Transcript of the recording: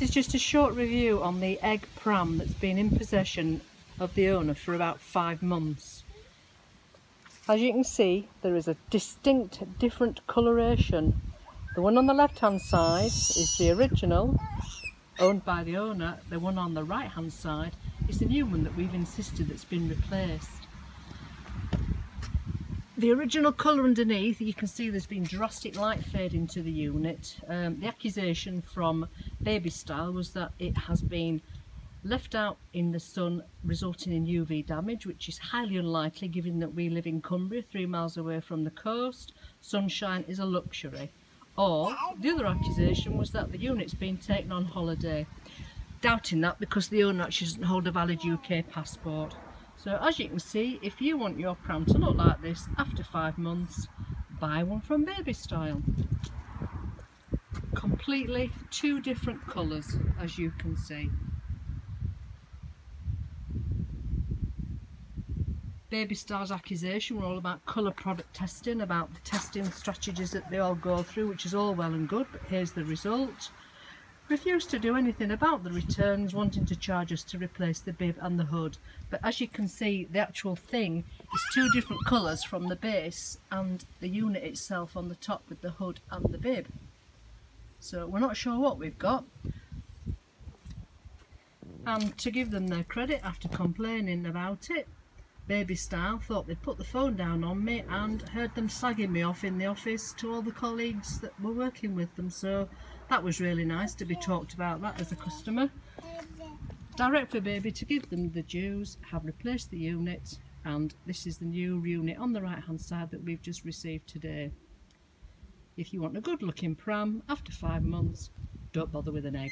This is just a short review on the egg pram that's been in possession of the owner for about five months. As you can see, there is a distinct different coloration. The one on the left hand side is the original, owned by the owner. The one on the right hand side is the new one that we've insisted that's been replaced. The original colour underneath, you can see there's been drastic light fade into the unit. Um, the accusation from Baby Style was that it has been left out in the sun resulting in UV damage which is highly unlikely given that we live in Cumbria three miles away from the coast. Sunshine is a luxury. Or the other accusation was that the unit's been taken on holiday. Doubting that because the owner actually doesn't hold a valid UK passport so as you can see if you want your pram to look like this after five months buy one from Baby Style completely two different colours as you can see Baby Style's accusation were all about colour product testing, about the testing strategies that they all go through, which is all well and good, but here's the result. Refused to do anything about the returns, wanting to charge us to replace the bib and the hood. But as you can see, the actual thing is two different colours from the base and the unit itself on the top with the hood and the bib. So we're not sure what we've got. And to give them their credit after complaining about it, baby style, thought they'd put the phone down on me and heard them slagging me off in the office to all the colleagues that were working with them. So that was really nice to be talked about that as a customer. Direct for Baby to give them the dues, have replaced the unit and this is the new unit on the right hand side that we've just received today. If you want a good looking pram after five months, don't bother with an egg.